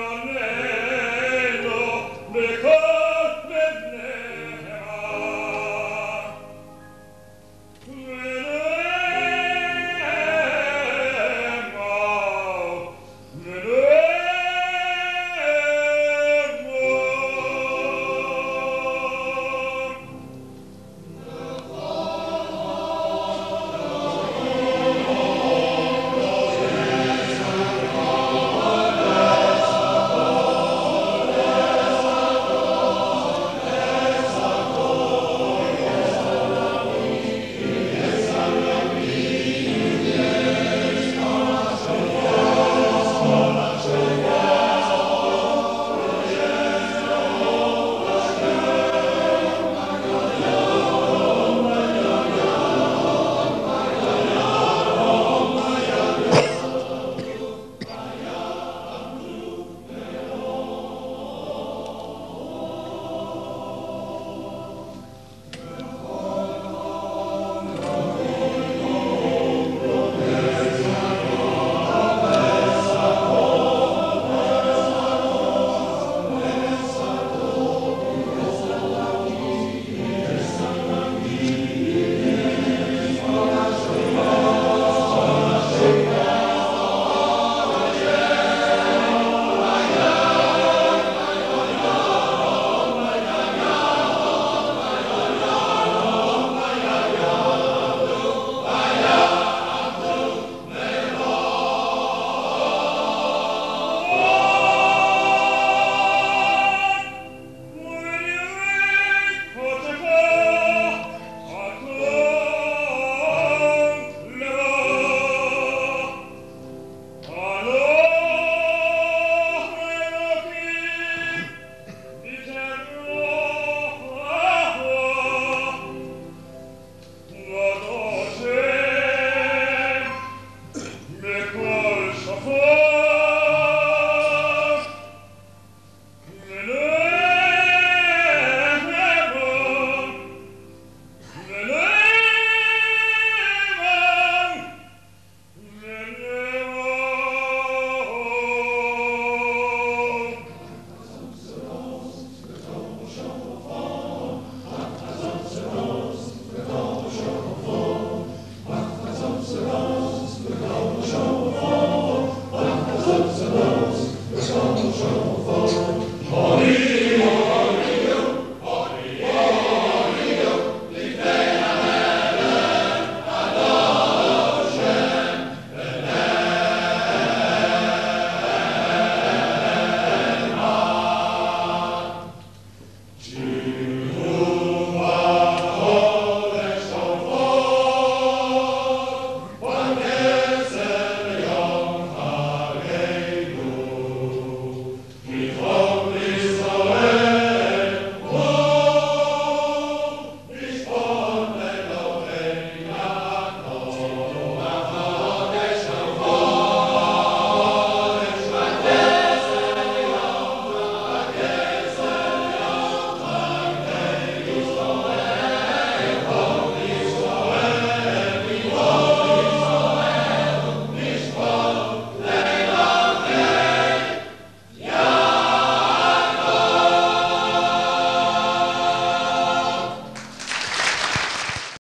Amen.